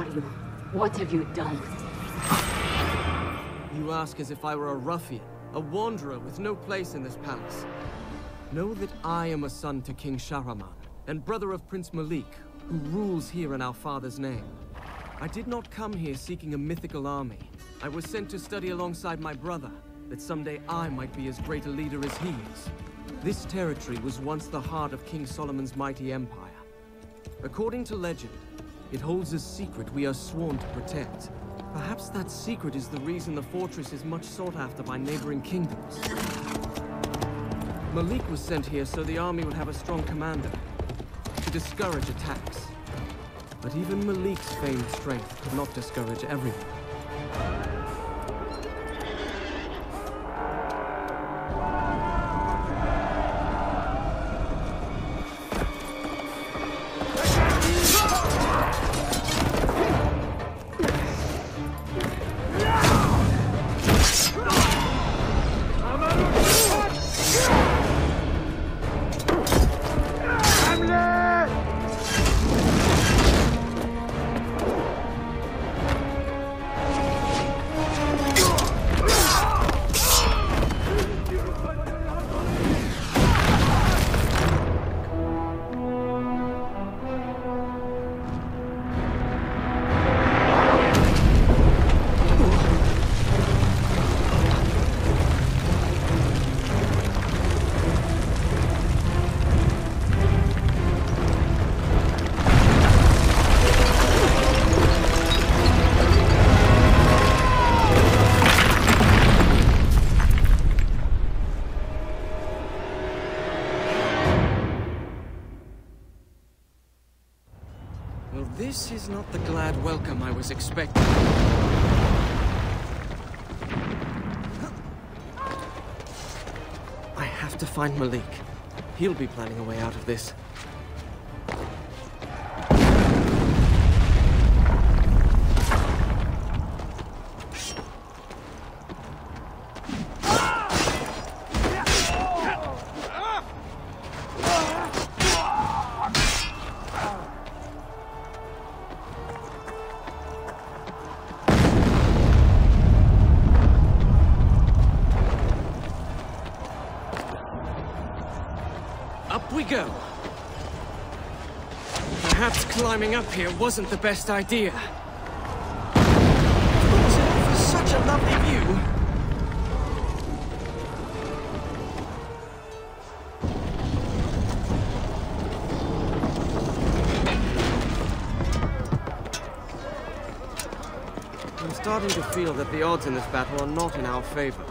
are you? What have you done? You ask as if I were a ruffian, a wanderer with no place in this palace. Know that I am a son to King Shahraman, and brother of Prince Malik, who rules here in our father's name. I did not come here seeking a mythical army. I was sent to study alongside my brother, that someday I might be as great a leader as he is. This territory was once the heart of King Solomon's mighty empire. According to legend, it holds a secret we are sworn to protect. Perhaps that secret is the reason the fortress is much sought after by neighboring kingdoms. Malik was sent here so the army would have a strong commander, to discourage attacks. But even Malik's famed strength could not discourage everyone. Was expecting. I have to find Malik. He'll be planning a way out of this. Up here wasn't the best idea. For such a lovely view. I'm starting to feel that the odds in this battle are not in our favor.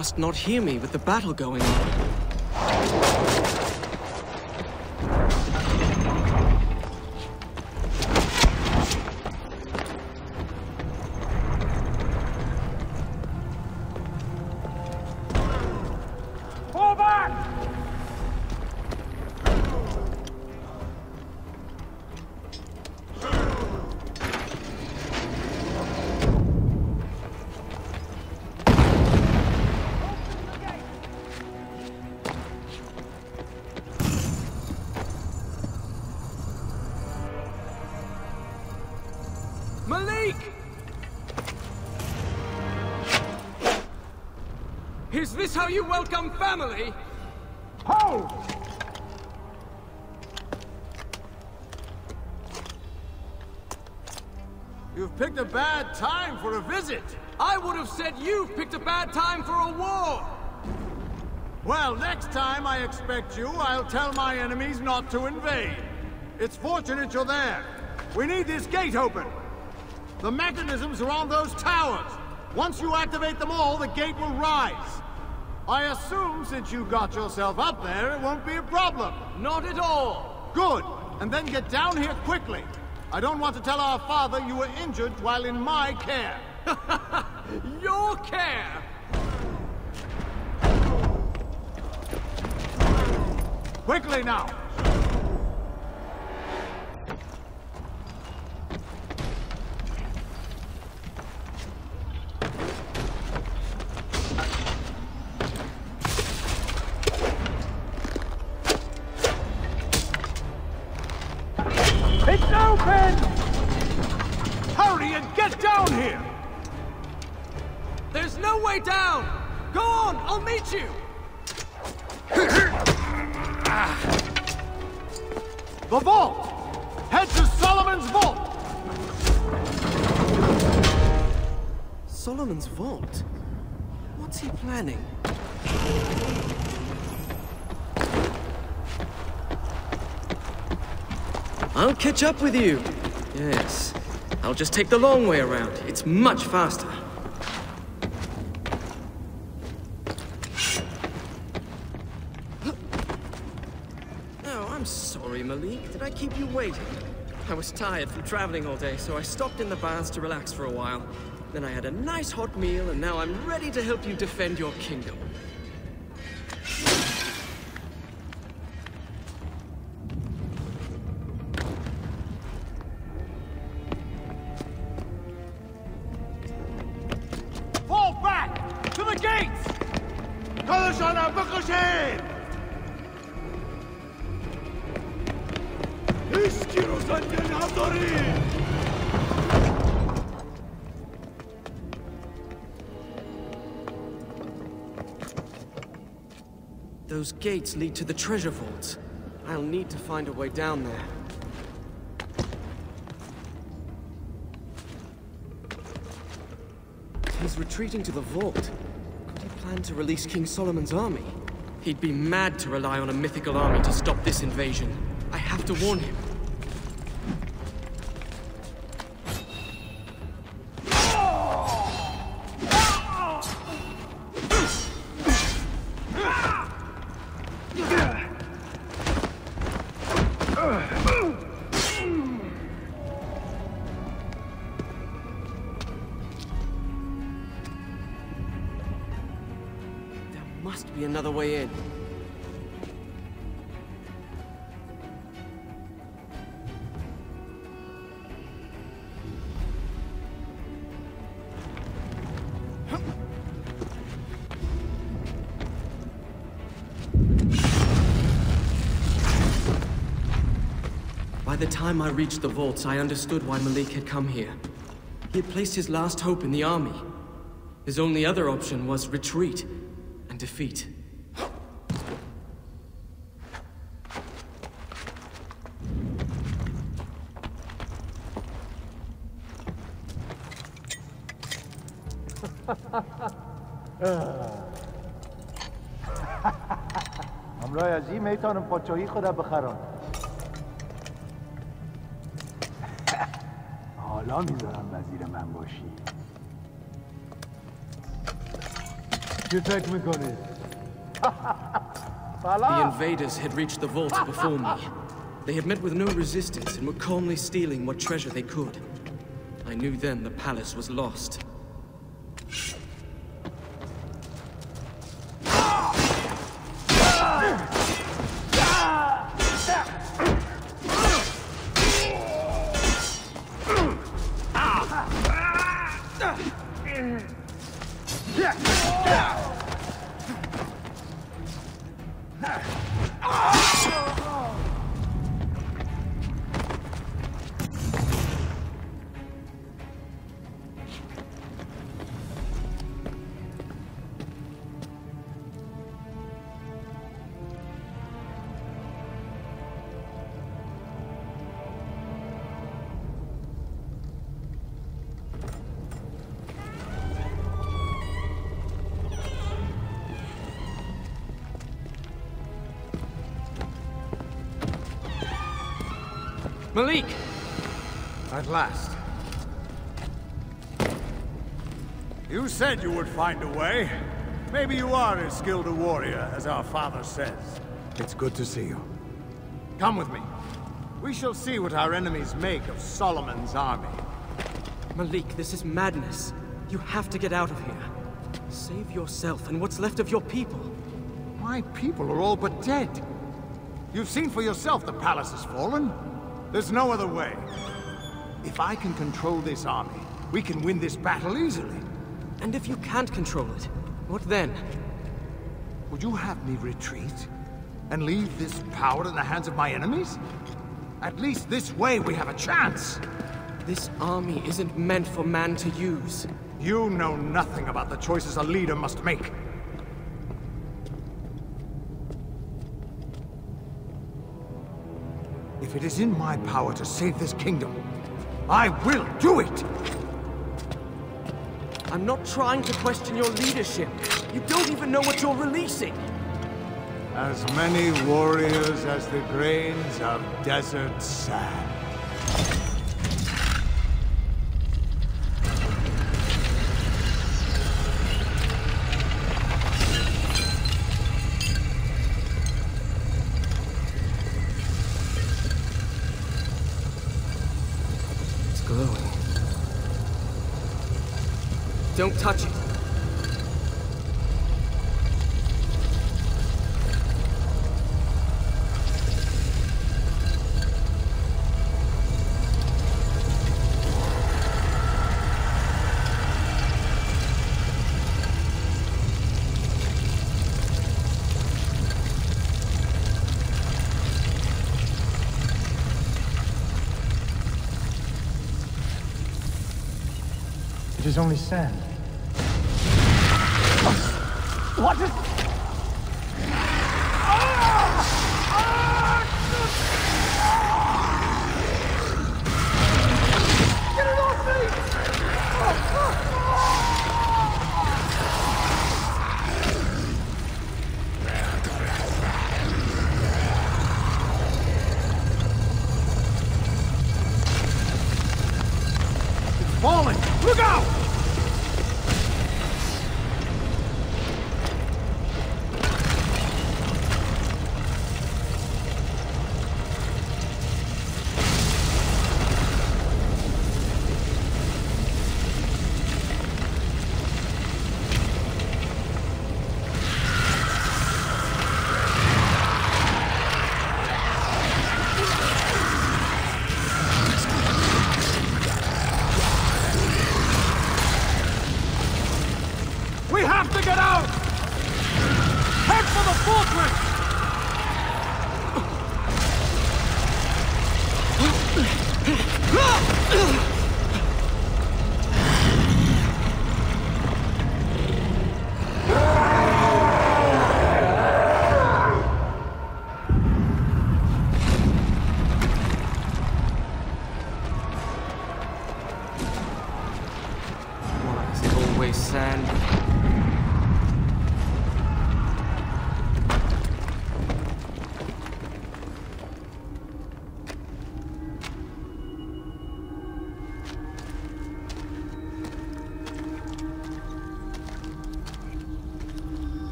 Must not hear me with the battle going on. Is this how you welcome family? Hold! You've picked a bad time for a visit. I would have said you've picked a bad time for a war! Well, next time I expect you, I'll tell my enemies not to invade. It's fortunate you're there. We need this gate open. The mechanisms are on those towers. Once you activate them all, the gate will rise. I assume since you got yourself up there, it won't be a problem. Not at all! Good. And then get down here quickly. I don't want to tell our father you were injured while in my care. Your care! Quickly now! I'll catch up with you. Yes. I'll just take the long way around. It's much faster. Oh, I'm sorry, Malik. Did I keep you waiting? I was tired from traveling all day, so I stopped in the baths to relax for a while. Then I had a nice hot meal, and now I'm ready to help you defend your kingdom. Those gates lead to the treasure vaults. I'll need to find a way down there. He's retreating to the vault. Could he plan to release King Solomon's army? He'd be mad to rely on a mythical army to stop this invasion. I have to warn him. time I reached the vaults, I understood why Malik had come here. He had placed his last hope in the army. His only other option was retreat and defeat. همراه از این میتونم پاچایی خودم بخرم حالا میذارم وزیر من باشی چه فکر میکنی؟ The invaders had reached the vault before me. They had met with no resistance and were calmly stealing what treasure they could. I knew then the palace was lost. Malik! At last. You said you would find a way. Maybe you are as skilled a warrior as our father says. It's good to see you. Come with me. We shall see what our enemies make of Solomon's army. Malik, this is madness. You have to get out of here. Save yourself and what's left of your people. My people are all but dead. You've seen for yourself the palace has fallen. There's no other way. If I can control this army, we can win this battle easily. And if you can't control it, what then? Would you have me retreat? And leave this power in the hands of my enemies? At least this way we have a chance. This army isn't meant for man to use. You know nothing about the choices a leader must make. If it is in my power to save this kingdom, I will do it! I'm not trying to question your leadership. You don't even know what you're releasing. As many warriors as the grains of desert sand. Only sand. What is...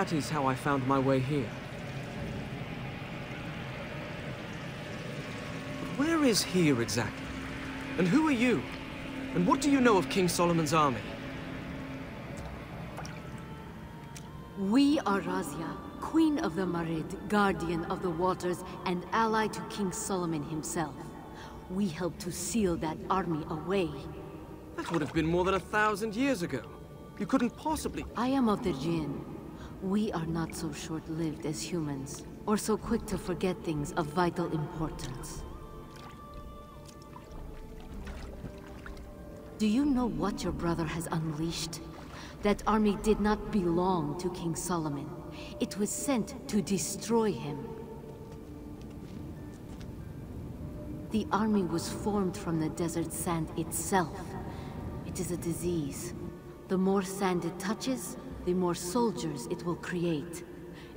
That is how I found my way here. Where is here exactly? And who are you? And what do you know of King Solomon's army? We are Razia, Queen of the Marid, Guardian of the Waters, and ally to King Solomon himself. We helped to seal that army away. That would have been more than a thousand years ago. You couldn't possibly... I am of the Jinn. We are not so short-lived as humans, or so quick to forget things of vital importance. Do you know what your brother has unleashed? That army did not belong to King Solomon. It was sent to destroy him. The army was formed from the desert sand itself. It is a disease. The more sand it touches, the more soldiers it will create.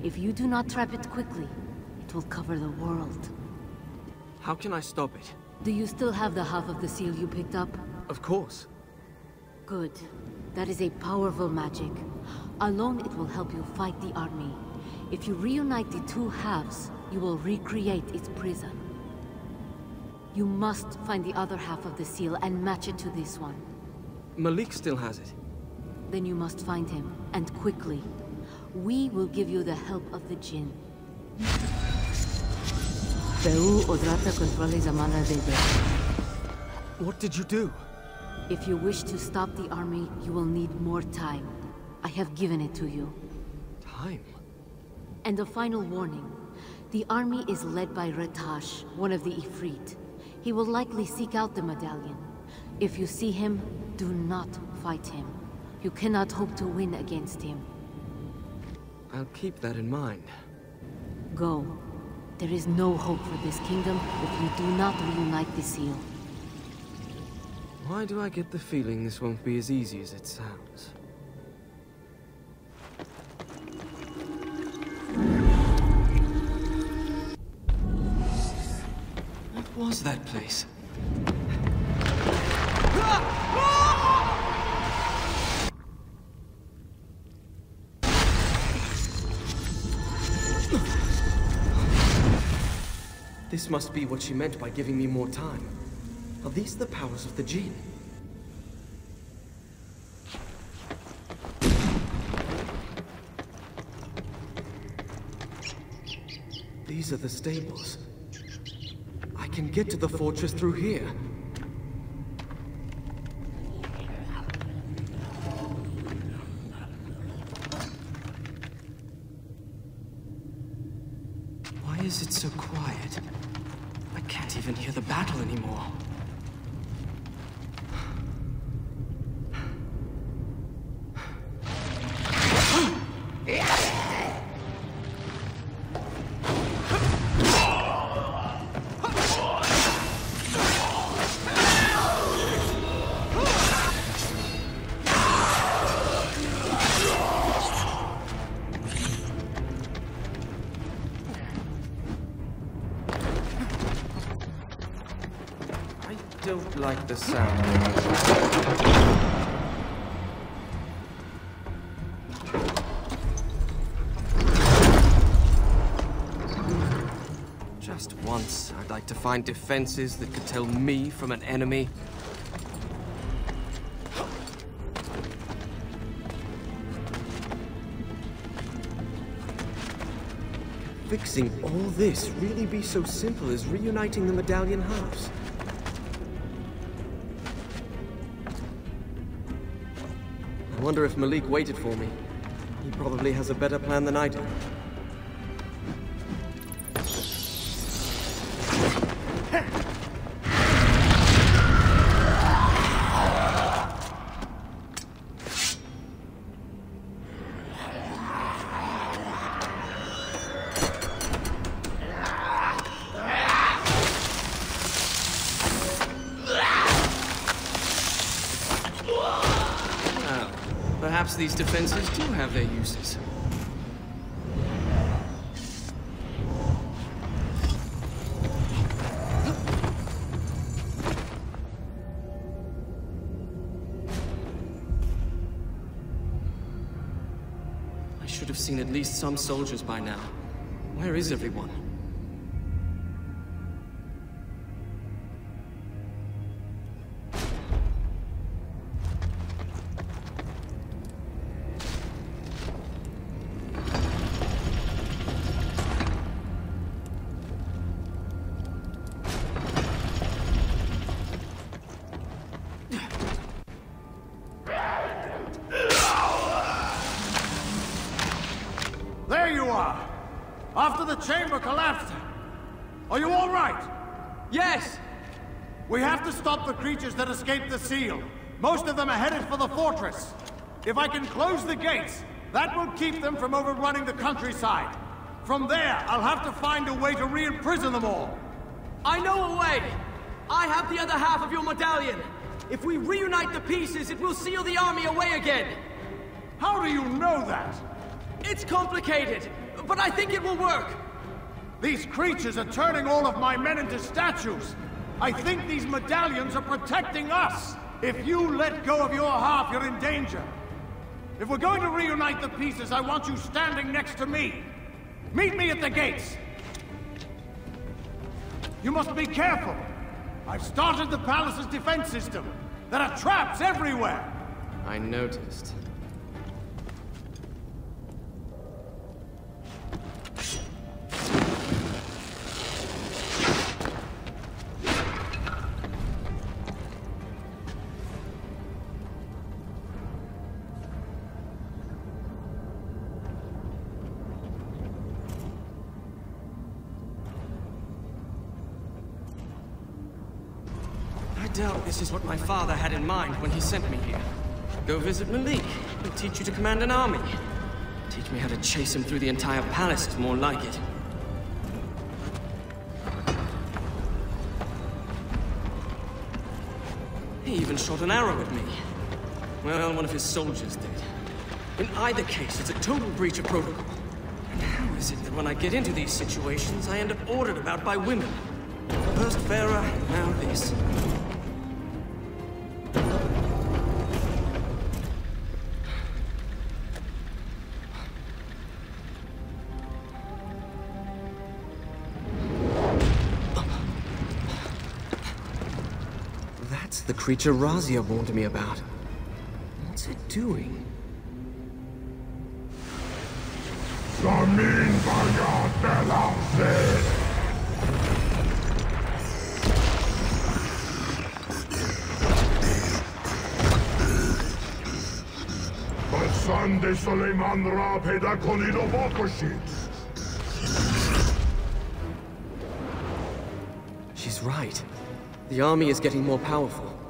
If you do not trap it quickly, it will cover the world. How can I stop it? Do you still have the half of the seal you picked up? Of course. Good. That is a powerful magic. Alone it will help you fight the army. If you reunite the two halves, you will recreate its prison. You must find the other half of the seal and match it to this one. Malik still has it. Then you must find him, and quickly. We will give you the help of the Jinn. What did you do? If you wish to stop the army, you will need more time. I have given it to you. Time? And a final warning. The army is led by Ratash, one of the Ifrit. He will likely seek out the medallion. If you see him, do not fight him. You cannot hope to win against him. I'll keep that in mind. Go. There is no hope for this kingdom if you do not reunite the seal. Why do I get the feeling this won't be as easy as it sounds? What was that place? This must be what she meant by giving me more time. Are these the powers of the Jinn? These are the stables. I can get to the fortress through here. Like the sound. Just once, I'd like to find defenses that could tell me from an enemy. Fixing all this really be so simple as reuniting the medallion halves? Wonder if Malik waited for me. He probably has a better plan than I do. Soldiers by now. After the chamber collapsed. Are you all right? Yes! We have to stop the creatures that escaped the seal. Most of them are headed for the fortress. If I can close the gates, that will keep them from overrunning the countryside. From there, I'll have to find a way to re-imprison them all. I know a way! I have the other half of your medallion! If we reunite the pieces, it will seal the army away again! How do you know that? It's complicated, but I think it will work! These creatures are turning all of my men into statues! I think these medallions are protecting us! If you let go of your half, you're in danger! If we're going to reunite the pieces, I want you standing next to me! Meet me at the gates! You must be careful! I've started the palace's defense system! There are traps everywhere! I noticed. In mind when he sent me here. Go visit Malik. He'll teach you to command an army. Teach me how to chase him through the entire palace is more like it. He even shot an arrow at me. Well, one of his soldiers did. In either case, it's a total breach of protocol. And how is it that when I get into these situations, I end up ordered about by women? First Farah, now this. creature Razia warned me about. What's it doing? I mean by your Bayat Belavir! Son de Soleiman Ra peda con il She's right. The army is getting more powerful.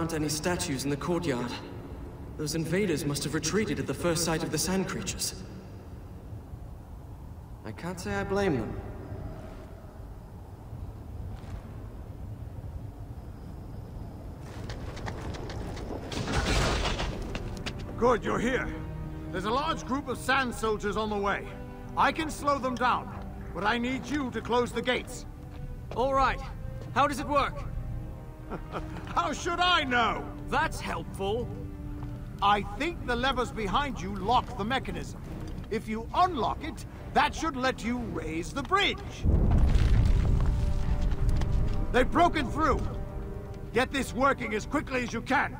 Aren't any statues in the courtyard. Those invaders must have retreated at the first sight of the sand creatures. I can't say I blame them. Good, you're here. There's a large group of sand soldiers on the way. I can slow them down, but I need you to close the gates. All right. How does it work? How should I know? That's helpful. I think the levers behind you lock the mechanism. If you unlock it, that should let you raise the bridge. They've broken through. Get this working as quickly as you can.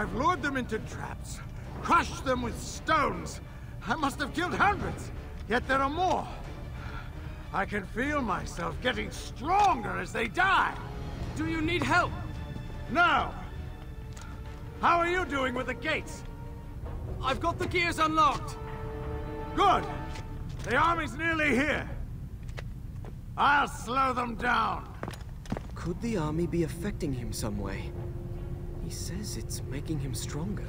I've lured them into traps, crushed them with stones. I must have killed hundreds, yet there are more. I can feel myself getting stronger as they die. Do you need help? No! How are you doing with the gates? I've got the gears unlocked. Good! The army's nearly here. I'll slow them down. Could the army be affecting him some way? He says it's making him stronger.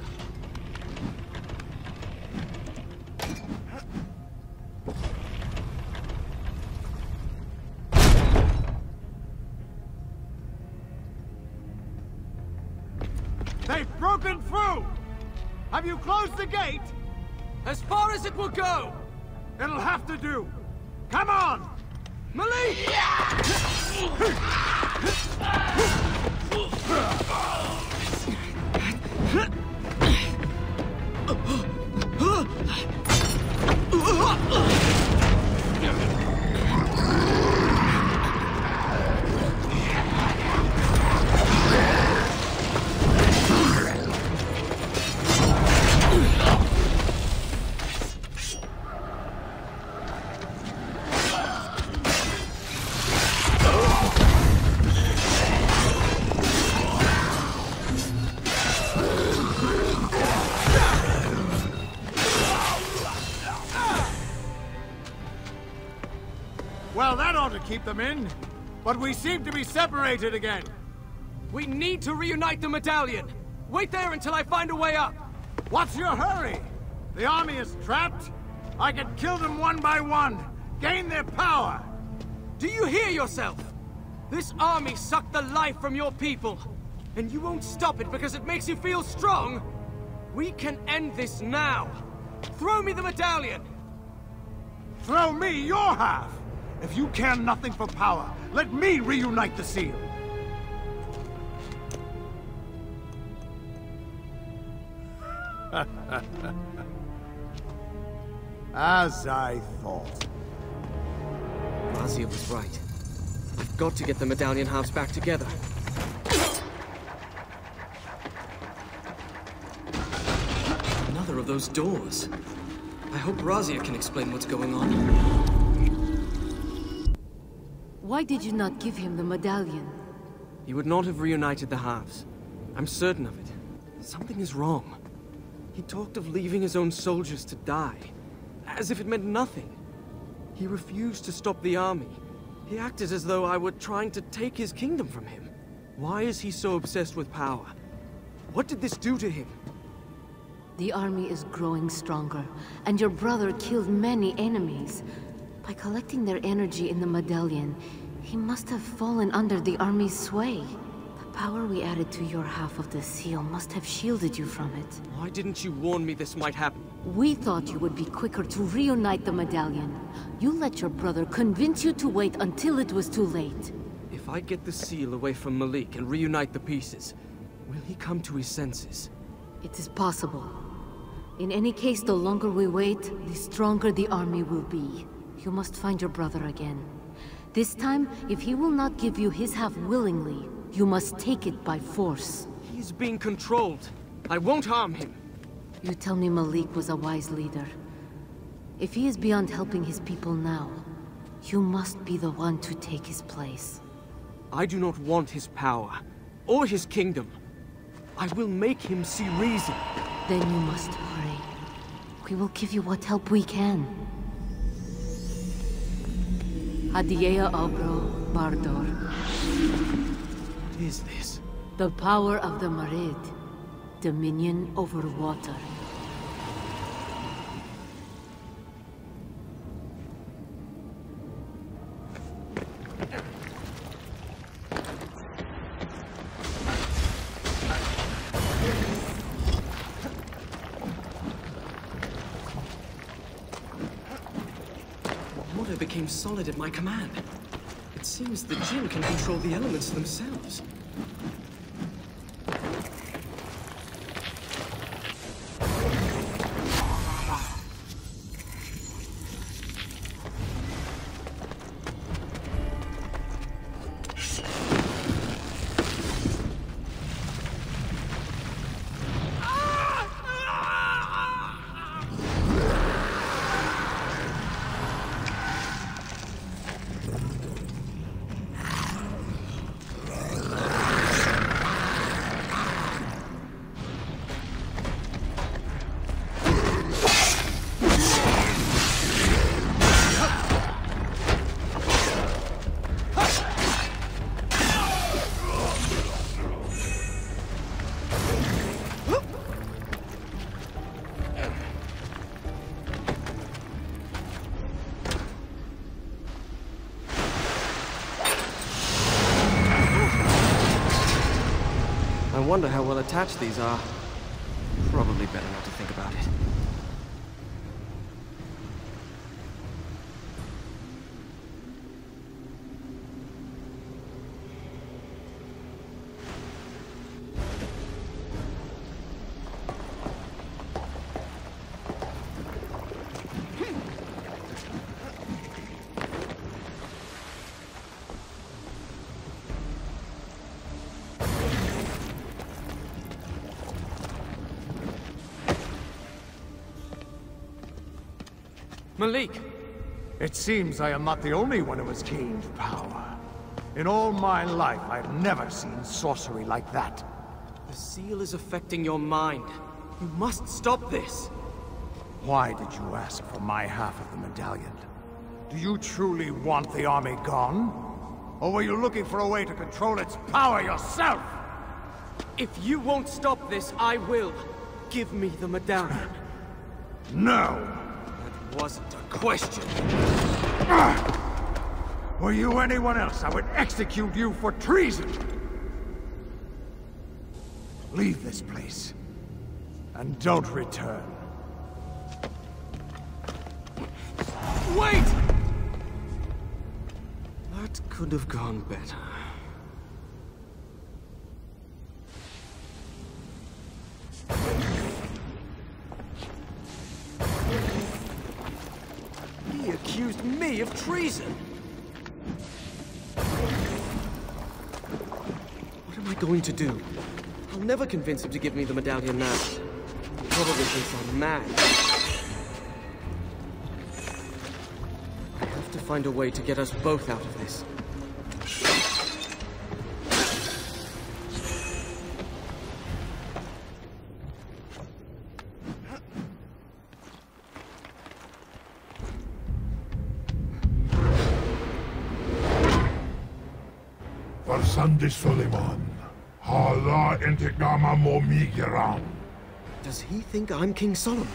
That ought to keep them in. But we seem to be separated again. We need to reunite the medallion! Wait there until I find a way up! What's your hurry? The army is trapped. I can kill them one by one, gain their power. Do you hear yourself? This army sucked the life from your people, and you won't stop it because it makes you feel strong? We can end this now! Throw me the medallion! Throw me your half! If you care nothing for power, let me reunite the seal. As I thought. Razia was right. I've got to get the medallion halves back together. Another of those doors. I hope Razia can explain what's going on. Why did you not give him the medallion? He would not have reunited the halves. I'm certain of it. Something is wrong. He talked of leaving his own soldiers to die, as if it meant nothing. He refused to stop the army. He acted as though I were trying to take his kingdom from him. Why is he so obsessed with power? What did this do to him? The army is growing stronger, and your brother killed many enemies. By collecting their energy in the medallion, he must have fallen under the army's sway. The power we added to your half of the seal must have shielded you from it. Why didn't you warn me this might happen? We thought you would be quicker to reunite the medallion. You let your brother convince you to wait until it was too late. If I get the seal away from Malik and reunite the pieces, will he come to his senses? It is possible. In any case, the longer we wait, the stronger the army will be. You must find your brother again. This time, if he will not give you his half willingly, you must take it by force. He's being controlled. I won't harm him. You tell me Malik was a wise leader. If he is beyond helping his people now, You must be the one to take his place. I do not want his power, or his kingdom. I will make him see reason. Then you must hurry. We will give you what help we can. Adiea Albro Bardor. What is this? The power of the Marid. Dominion over. Water my command. It seems the Jinn can control the elements themselves. Attached these are. Malik! It seems I am not the only one who has gained power. In all my life, I've never seen sorcery like that. The seal is affecting your mind. You must stop this! Why did you ask for my half of the medallion? Do you truly want the army gone? Or were you looking for a way to control its power yourself? If you won't stop this, I will. Give me the medallion. No! That wasn't a question. Were you anyone else, I would execute you for treason! Leave this place. And don't return. Wait! That could have gone better. He accused me of treason! What am I going to do? I'll never convince him to give me the medallion now. He probably thinks I'm mad. I have to find a way to get us both out of this. Mo migiran. Does he think I'm King Solomon?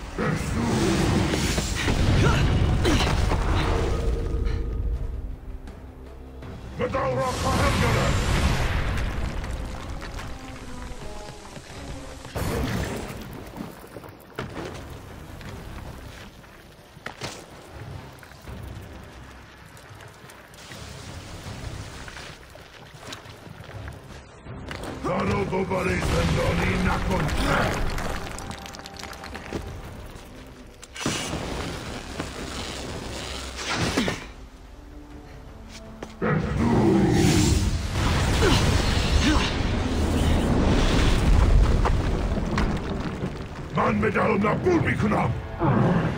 Where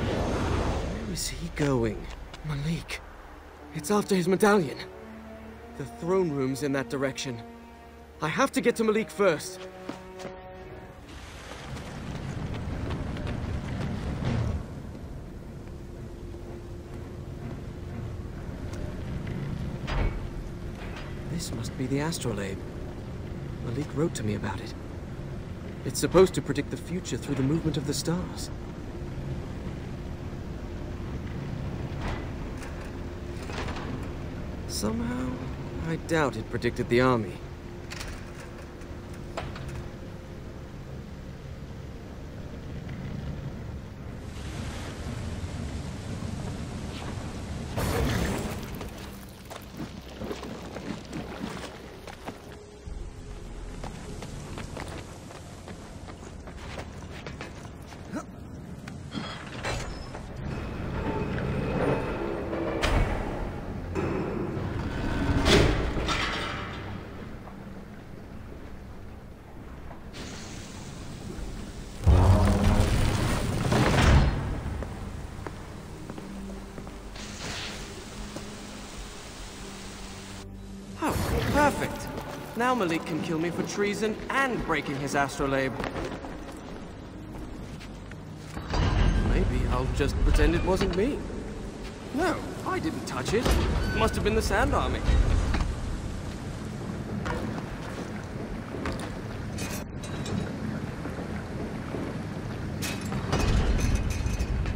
is he going? Malik. It's after his medallion. The throne room's in that direction. I have to get to Malik first. This must be the astrolabe. Malik wrote to me about it. It's supposed to predict the future through the movement of the stars. Somehow, I doubt it predicted the army. Oh, perfect. Now Malik can kill me for treason and breaking his astrolabe. Maybe I'll just pretend it wasn't me. No, I didn't touch it. It must have been the Sand Army.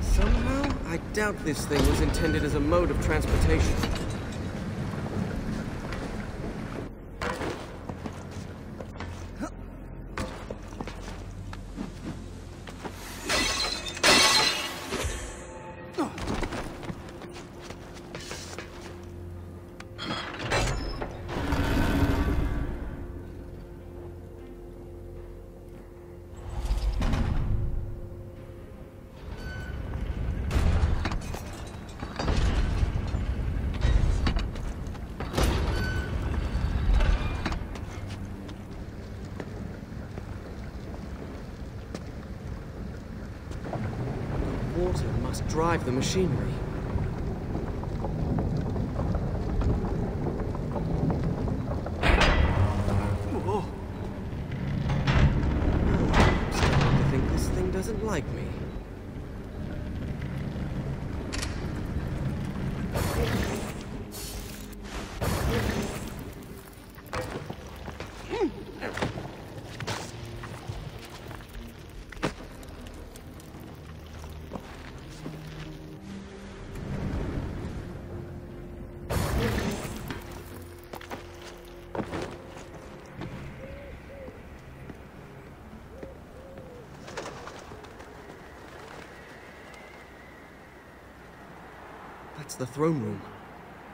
Somehow, I doubt this thing was intended as a mode of transportation. The machinery. That's the throne room.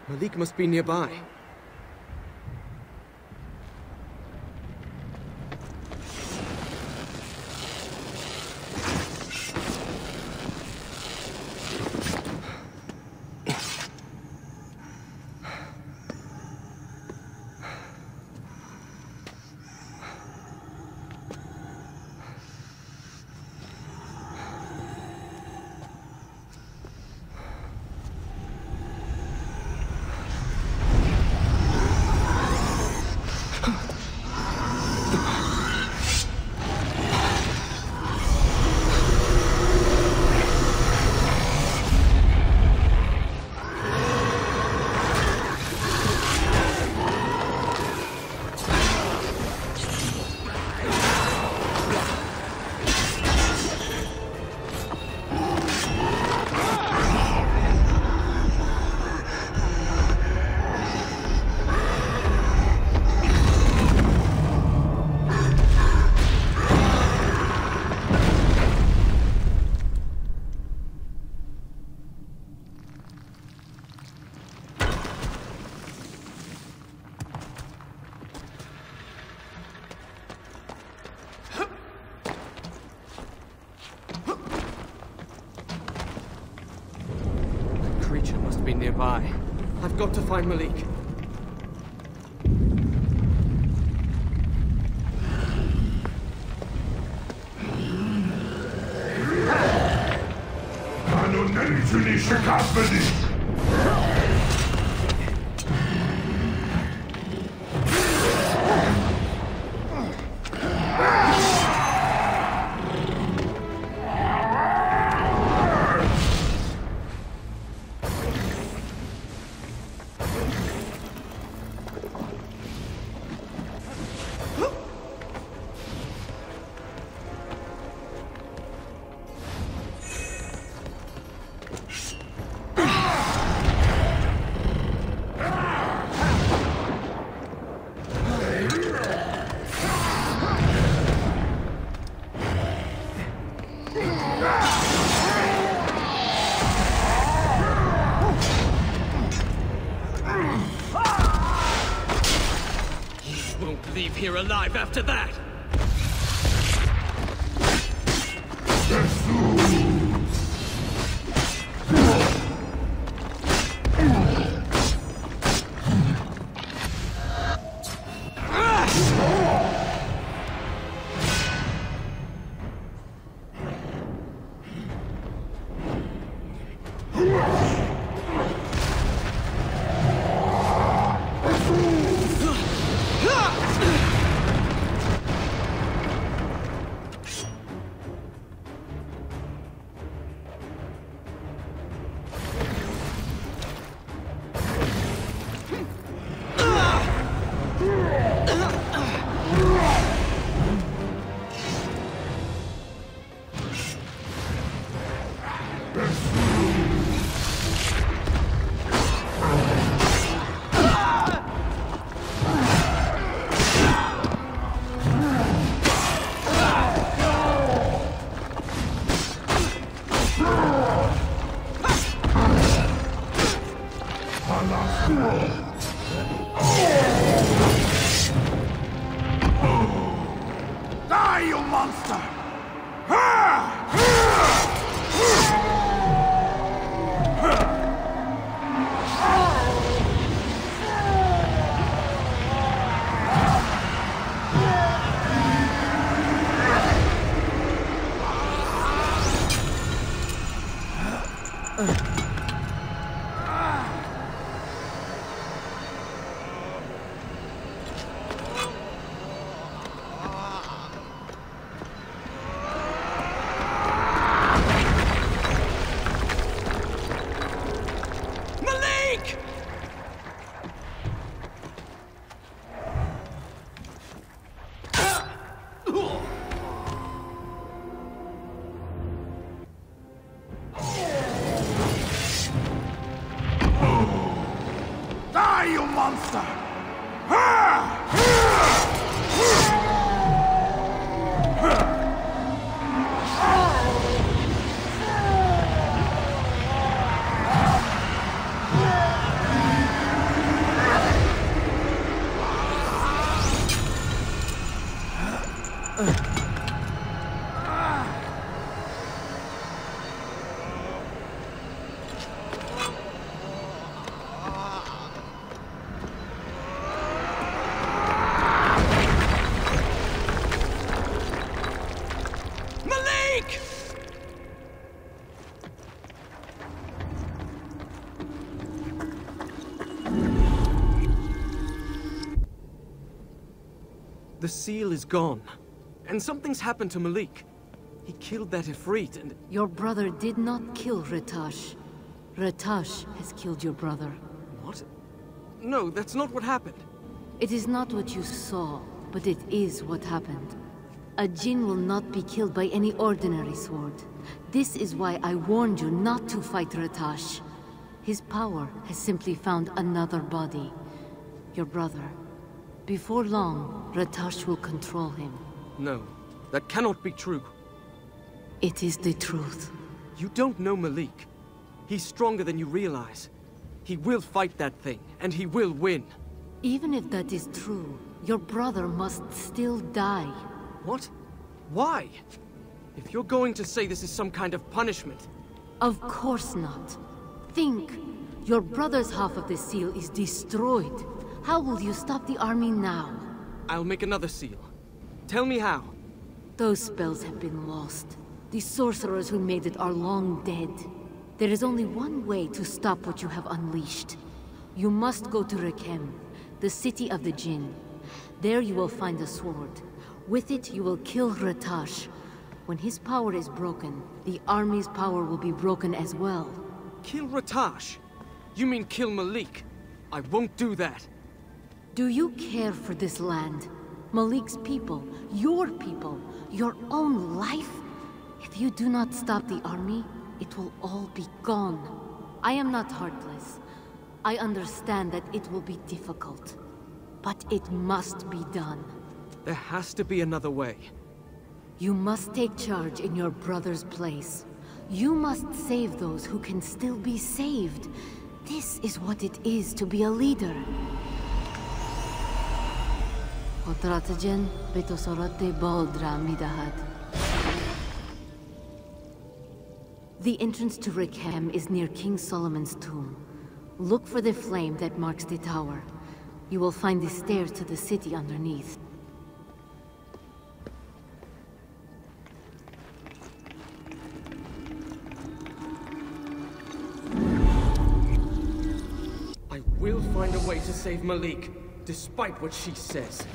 Malik must be nearby. Got after that! Seal is gone. And something's happened to Malik. He killed that Ifrit and... Your brother did not kill Ratash. Ratash has killed your brother. What? No, that's not what happened. It is not what you saw, but it is what happened. A Jinn will not be killed by any ordinary sword. This is why I warned you not to fight Ratash. His power has simply found another body. Your brother. Before long, Ratash will control him. No, that cannot be true. It is the truth. You don't know Malik. He's stronger than you realize. He will fight that thing, and he will win. Even if that is true, your brother must still die. What? Why? If you're going to say this is some kind of punishment, Of course not. Think. Your brother's half of the seal is destroyed. How will you stop the army now? I'll make another seal. Tell me how. Those spells have been lost. The sorcerers who made it are long dead. There is only one way to stop what you have unleashed. You must go to Rekem, the city of the Jinn. There you will find a sword. With it, you will kill Ratash. When his power is broken, the army's power will be broken as well. Kill Ratash? You mean kill Malik? I won't do that. Do you care for this land? Malik's people, your people, your own life? If you do not stop the army, it will all be gone. I am not heartless. I understand that it will be difficult. But it must be done. There has to be another way. You must take charge in your brother's place. You must save those who can still be saved. This is what it is to be a leader. Baldra midahad. The entrance to Rekem is near King Solomon's tomb. Look for the flame that marks the tower. You will find the stairs to the city underneath. I will find a way to save Malik, despite what she says.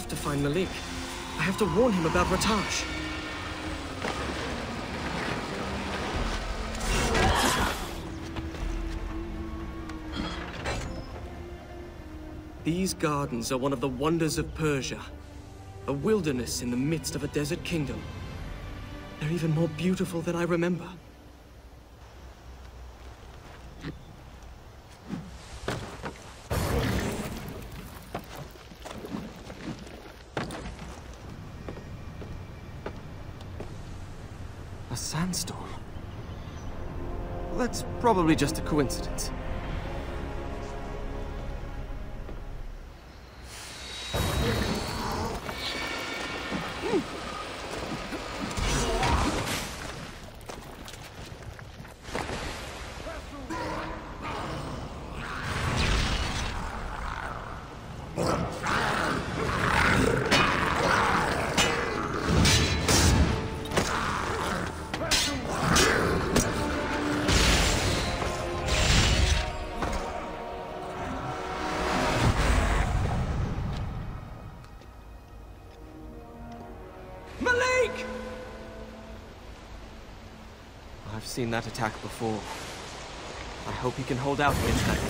Have to find Malik. I have to warn him about Ratash. These gardens are one of the wonders of Persia. A wilderness in the midst of a desert kingdom. They're even more beautiful than I remember. A sandstorm? That's just a coincidence. That attack before. I hope he can hold out against that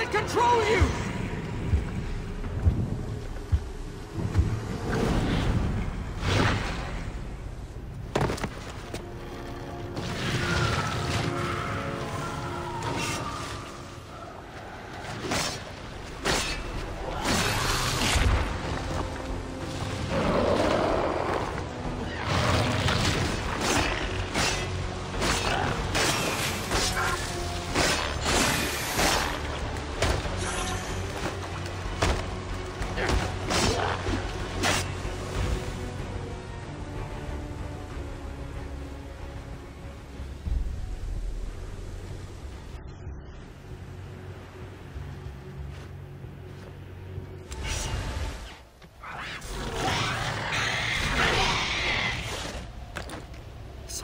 It control you!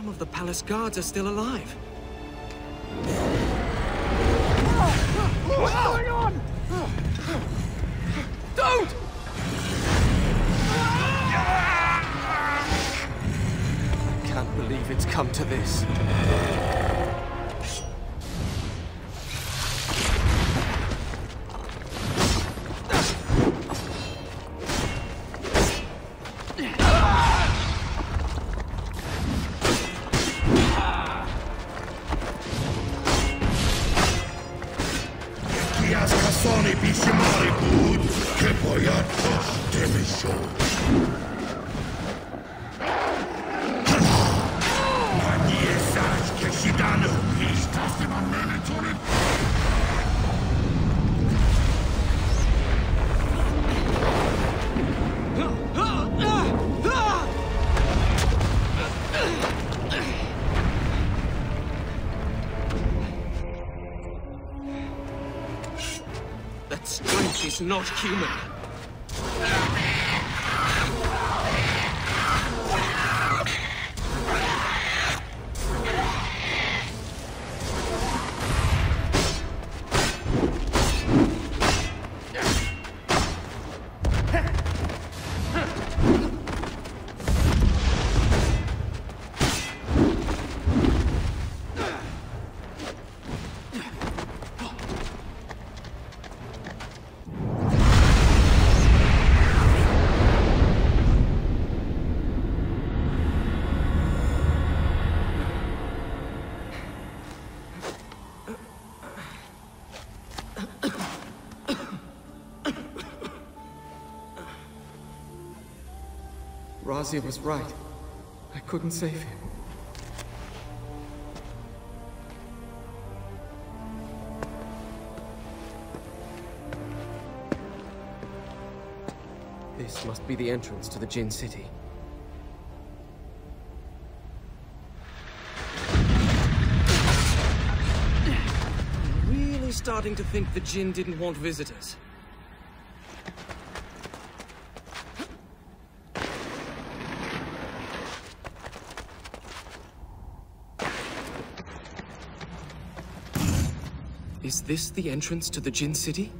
Some of the palace guards are still alive. What's going on? Don't! Can't believe it's come to this. Not human. Razia was right. I couldn't save him. This must be the entrance to the Jinn City. I'm really starting to think the Jinn didn't want visitors. Is this the entrance to the Jinn City?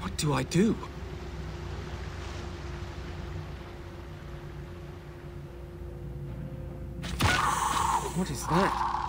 What do I do? What is that?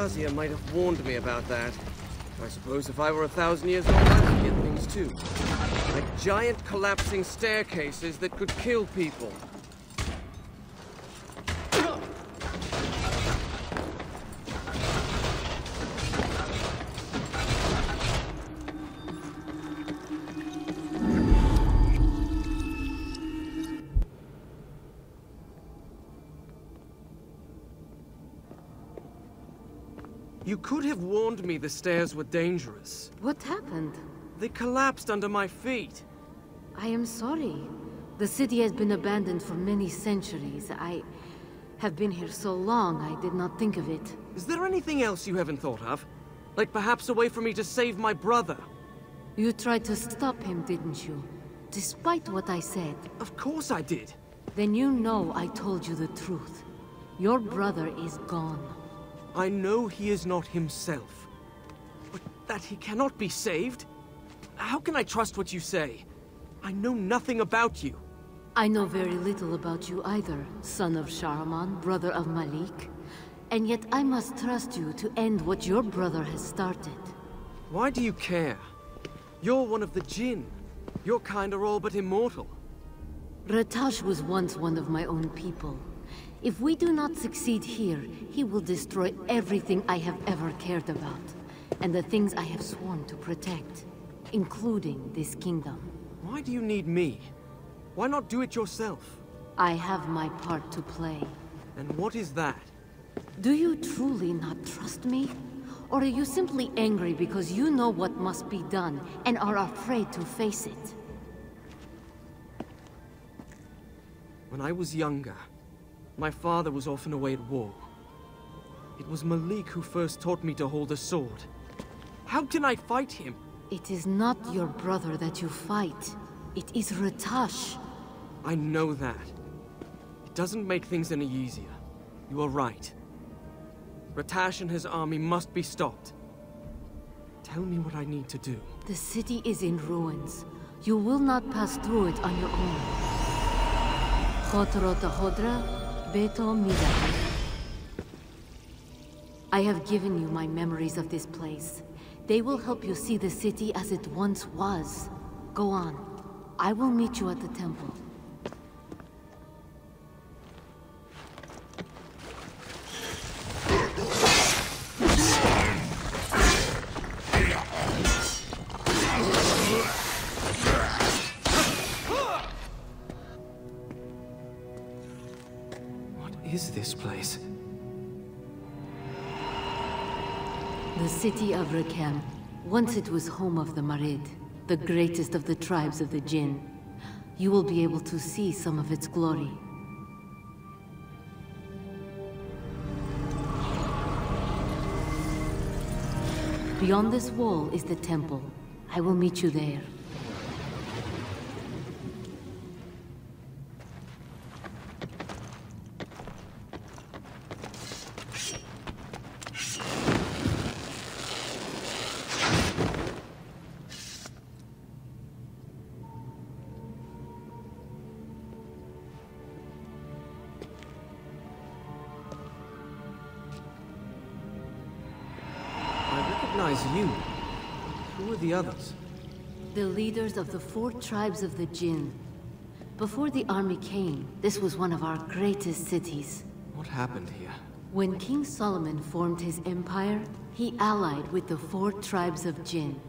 Razia might have warned me about that. I suppose if I were a thousand years old, I'd get things too. Like giant collapsing staircases that could kill people. Stairs were dangerous. What happened? They collapsed under my feet. I am sorry. The city has been abandoned for many centuries. I have been here so long, I did not think of it. Is there anything else you haven't thought of? Like perhaps a way for me to save my brother? You tried to stop him, didn't you? Despite what I said. Of course I did. Then you know I told you the truth. Your brother is gone. I know he is not himself. That he cannot be saved? How can I trust what you say? I know nothing about you. I know very little about you either, son of Shahraman, brother of Malik. And yet I must trust you to end what your brother has started. Why do you care? You're one of the Jinn. Your kind are all but immortal. Ratash was once one of my own people. If we do not succeed here, he will destroy everything I have ever cared about, and the things I have sworn to protect, including this kingdom. Why do you need me? Why not do it yourself? I have my part to play. And what is that? Do you truly not trust me? Or are you simply angry because you know what must be done and are afraid to face it? When I was younger, my father was often away at war. It was Malik who first taught me to hold a sword. How can I fight him? It is not your brother that you fight. It is Ratash. I know that. It doesn't make things any easier. You are right. Ratash and his army must be stopped. Tell me what I need to do. The city is in ruins. You will not pass through it on your own. Khotrota Hodra, Beto Mida. I have given you my memories of this place. They will help you see the city as it once was. Go on. I will meet you at the temple. City of Rekem. Once it was home of the Marid, the greatest of the tribes of the Jinn. You will be able to see some of its glory. Beyond this wall is the temple. I will meet you there. The leaders of the four tribes of the Jinn. Before the army came, this was one of our greatest cities. What happened here? When King Solomon formed his empire, he allied with the four tribes of Jinn.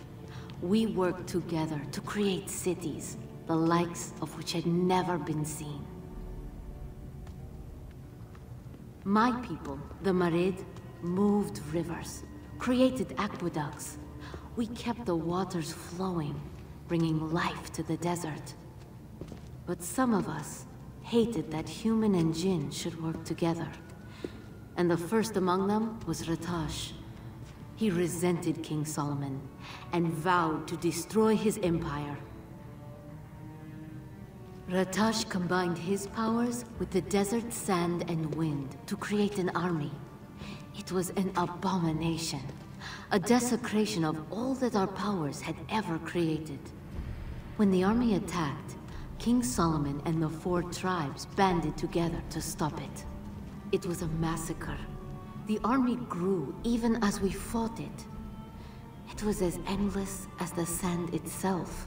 We worked together to create cities, the likes of which had never been seen. My people, the Marid, moved rivers, created aqueducts. We kept the waters flowing, bringing life to the desert. But some of us hated that human and Jinn should work together. And the first among them was Ratash. He resented King Solomon and vowed to destroy his empire. Ratash combined his powers with the desert sand and wind to create an army. It was an abomination, a desecration of all that our powers had ever created. When the army attacked, King Solomon and the four tribes banded together to stop it. It was a massacre. The army grew even as we fought it. It was as endless as the sand itself.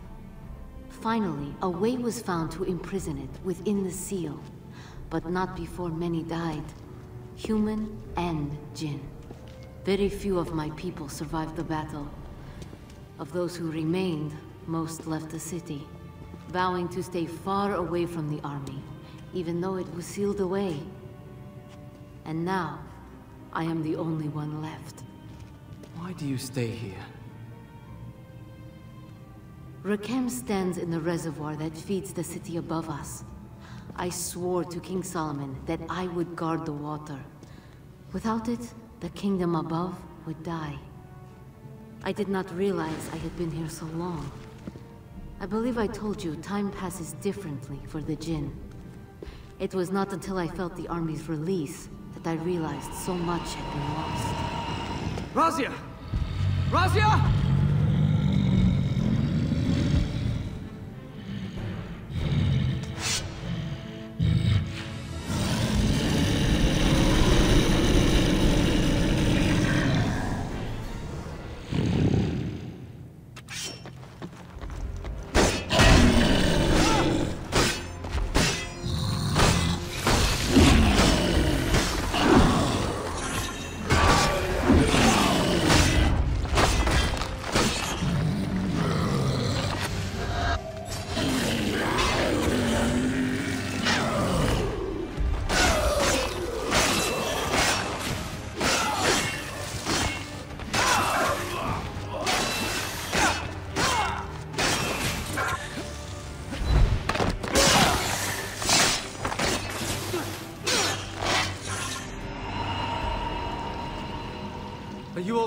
Finally, a way was found to imprison it within the seal, but not before many died. Human and Jinn. Very few of my people survived the battle. Of those who remained, most left the city, vowing to stay far away from the army, even though it was sealed away. And now, I am the only one left. Why do you stay here? Rekem stands in the reservoir that feeds the city above us. I swore to King Solomon that I would guard the water. Without it, the kingdom above would die. I did not realize I had been here so long. I believe I told you time passes differently for the Jinn. It was not until I felt the army's release that I realized so much had been lost. Razia! Razia!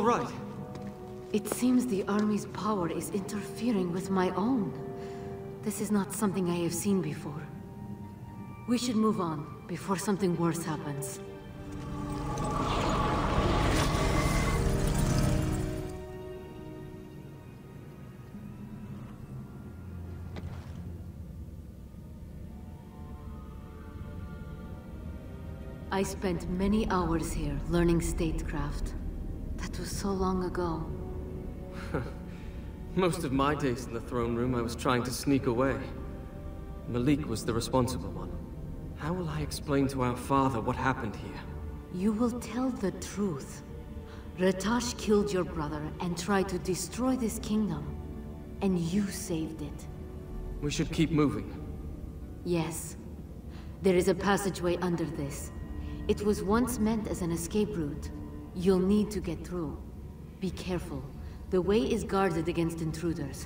Right? It seems the army's power is interfering with my own. This is not something I have seen before. We should move on, before something worse happens. I spent many hours here learning statecraft. That was so long ago. Most of my days in the throne room, I was trying to sneak away. Malik was the responsible one. How will I explain to our father what happened here? You will tell the truth. Ratash killed your brother and tried to destroy this kingdom. And you saved it. We should keep moving. Yes. There is a passageway under this. It was once meant as an escape route. You'll need to get through. Be careful. The way is guarded against intruders.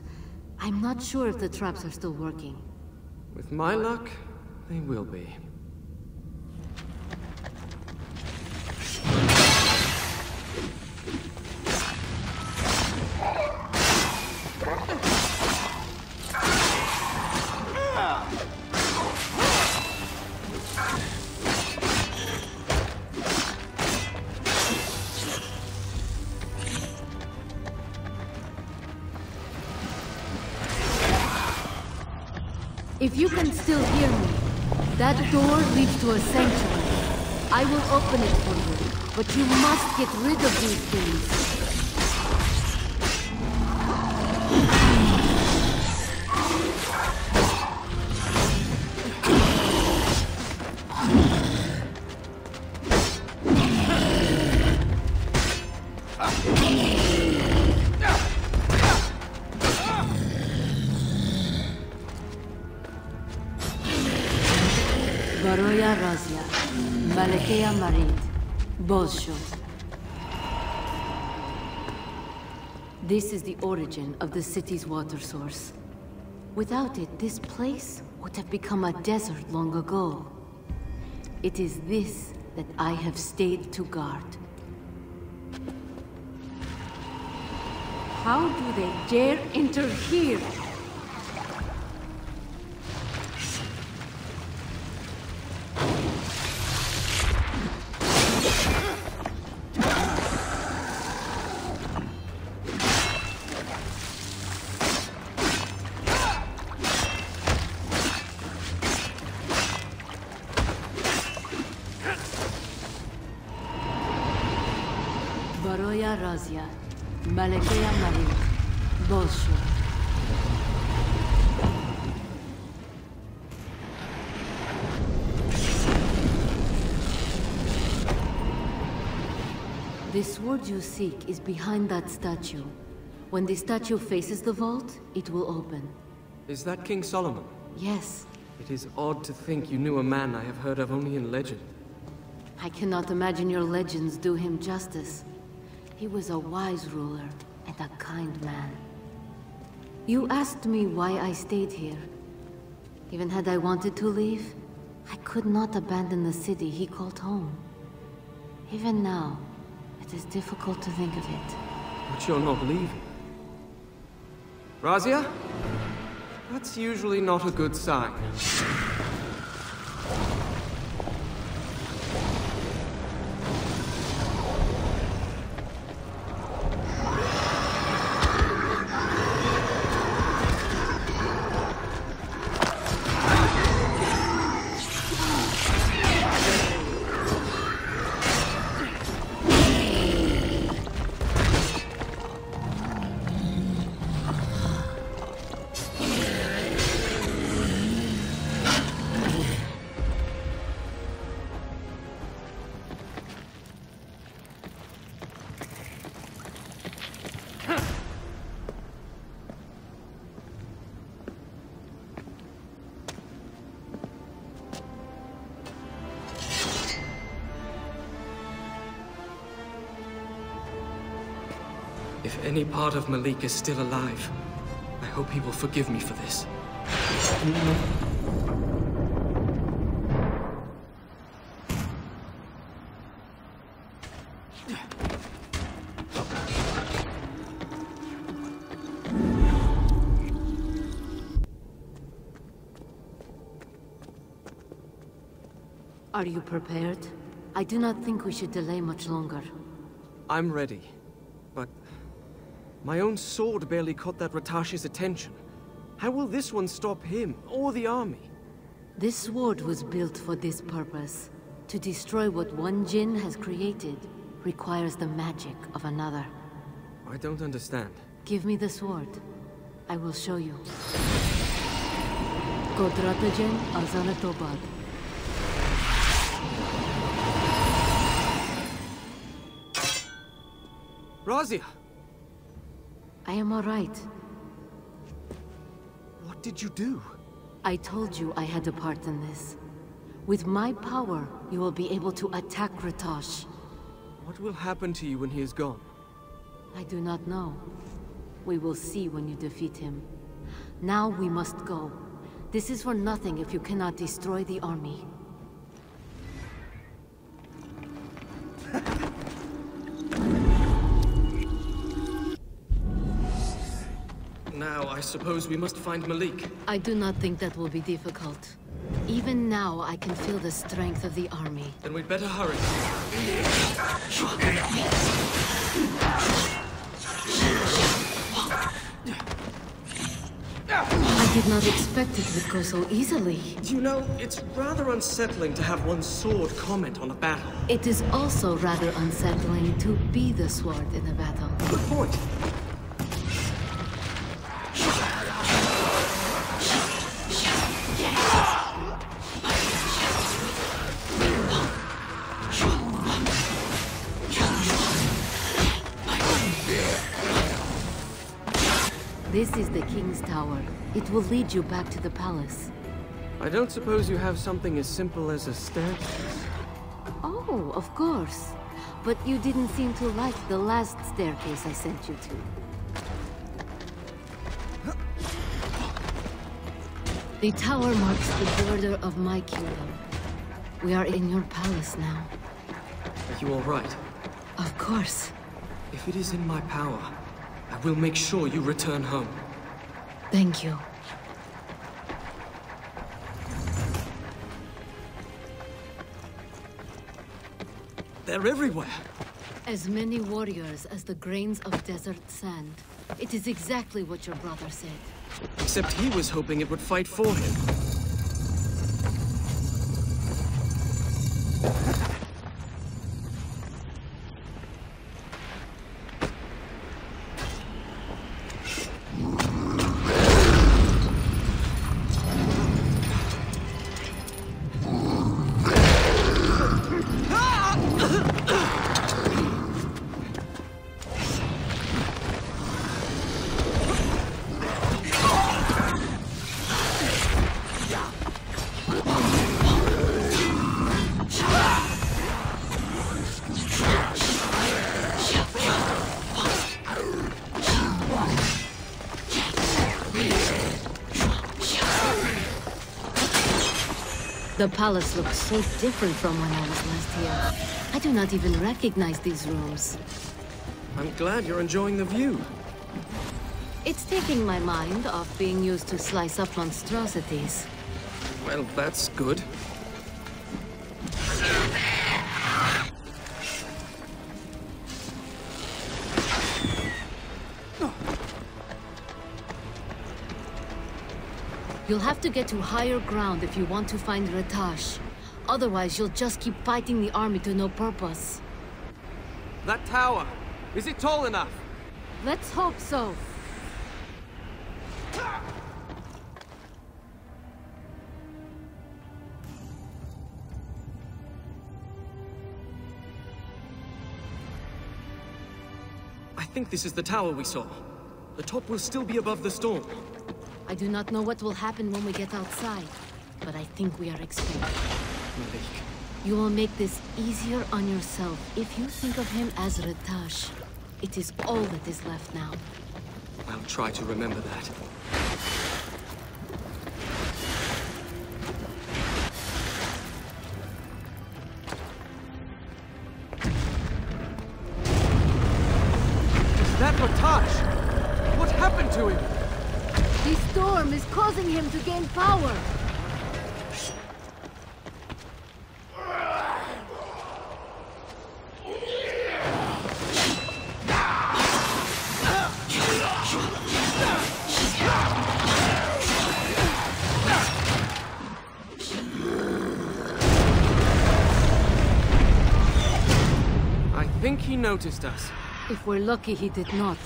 I'm not sure if the traps are still working. With my luck, they will be. Still hear me, that door leads to a sanctuary. I will open it for you, but you must get rid of these things. Malekea Marid, Bozsho. This is the origin of the city's water source. Without it, this place would have become a desert long ago. It is this that I have stayed to guard. How do they dare enter here? Sword you seek is behind that statue. When the statue faces the vault, it will open. Is that King Solomon? Yes, It is odd to think you knew a man I have heard of only in legend. I cannot imagine your legends do him justice. He was a wise ruler and a kind man. You asked me why I stayed here. Even had I wanted to leave, I could not abandon the city he called home. Even now, it is difficult to think of it. But you're not leaving. Razia? That's usually not a good sign. If any part of Malik is still alive, I hope he will forgive me for this. Are you prepared? I do not think we should delay much longer. I'm ready. My own sword barely caught that Ratash's attention. How will this one stop him, or the army? This sword was built for this purpose. To destroy what one Jinn has created requires the magic of another. I don't understand. Give me the sword. I will show you. Godratajen Azanatobad. Razia! I am alright. What did you do? I told you I had a part in this. With my power, you will be able to attack Ratash. What will happen to you when he is gone? I do not know. We will see when you defeat him. Now we must go. This is for nothing if you cannot destroy the army. I suppose we must find Malik. I do not think that will be difficult. Even now, I can feel the strength of the army. Then we'd better hurry. I did not expect it would go so easily. You know, it's rather unsettling to have one's sword comment on a battle. It is also rather unsettling to be the sword in a battle. Good point. It will lead you back to the palace. I don't suppose you have something as simple as a staircase. Oh, of course. But you didn't seem to like the last staircase I sent you to. The tower marks the border of my kingdom. We are in your palace now. Are you all right? Of course. If it is in my power, I will make sure you return home. Thank you. They're everywhere. As many warriors as the grains of desert sand. It is exactly what your brother said. Except he was hoping it would fight for him. Palace looks so different from when I was last here. I do not even recognize these rooms. I'm glad you're enjoying the view. It's taking my mind off being used to slice up monstrosities. Well, that's good. You'll have to get to higher ground if you want to find Ratash. Otherwise, you'll just keep fighting the army to no purpose. That tower, is it tall enough? Let's hope so. I think this is the tower we saw. The top will still be above the storm. I do not know what will happen when we get outside, but I think we are. Malik. You will make this easier on yourself if you think of him as Ratash. It is all that is left now. I'll try to remember that. Noticed us. If we're lucky, he did not.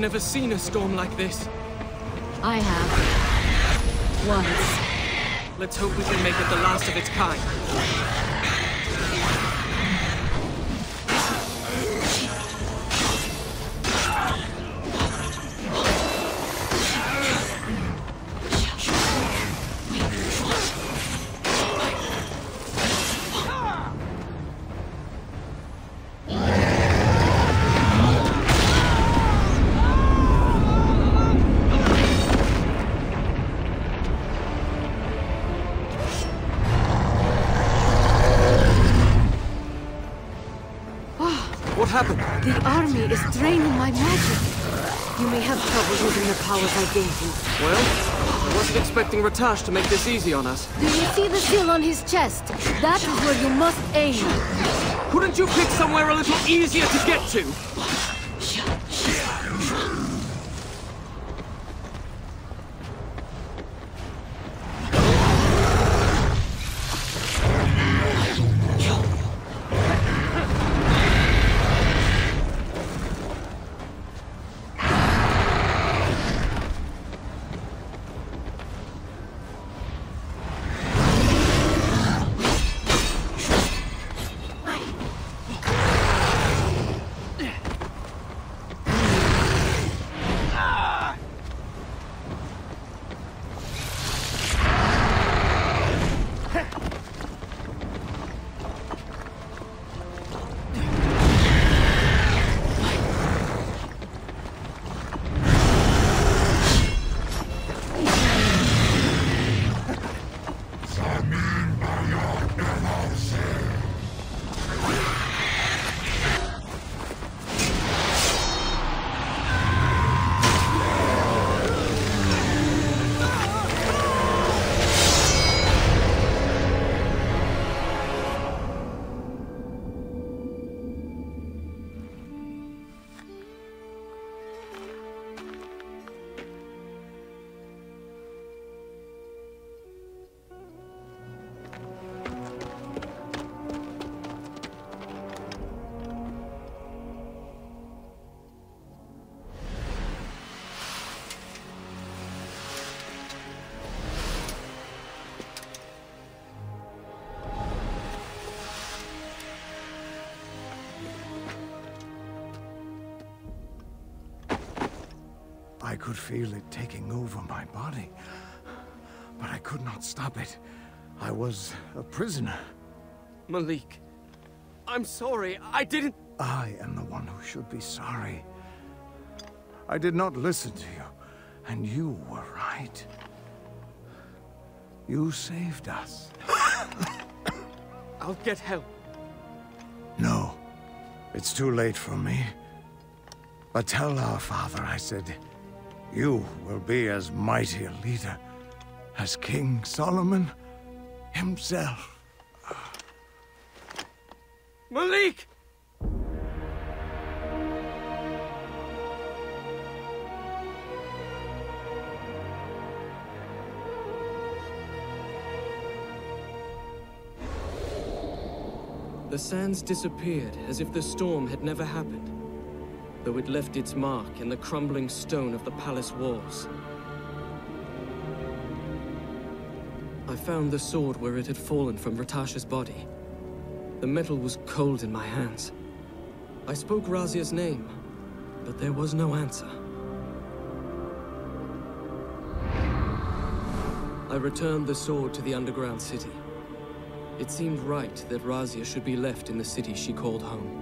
Never seen a storm like this. I have. Once. Let's hope we can make it the last of its kind. Is draining my magic. You may have trouble using the powers I gave you. Well, I wasn't expecting Ratash to make this easy on us. Do you see the seal on his chest? That is where you must aim. Couldn't you pick somewhere a little easier to get to? Could feel it taking over my body. But I could not stop it. I was a prisoner. Malik, I'm sorry. I didn't... I am the one who should be sorry. I did not listen to you, and you were right. You saved us. I'll get help. No. It's too late for me. But tell our father I said, you will be as mighty a leader as King Solomon himself. Malik! The sands disappeared as if the storm had never happened, though it left its mark in the crumbling stone of the palace walls. I found the sword where it had fallen from Ratash's body. The metal was cold in my hands. I spoke Razia's name, but there was no answer. I returned the sword to the underground city. It seemed right that Razia should be left in the city she called home.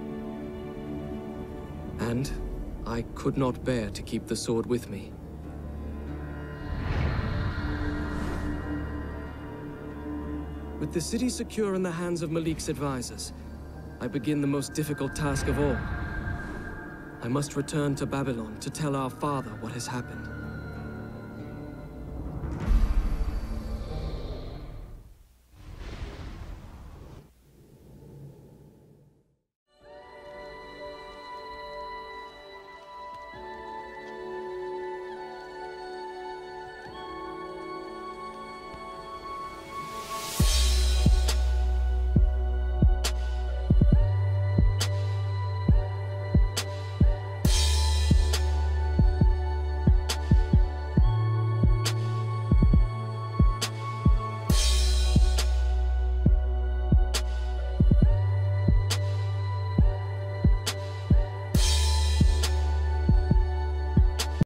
And I could not bear to keep the sword with me. With the city secure in the hands of Malik's advisors, I begin the most difficult task of all. I must return to Babylon to tell our father what has happened.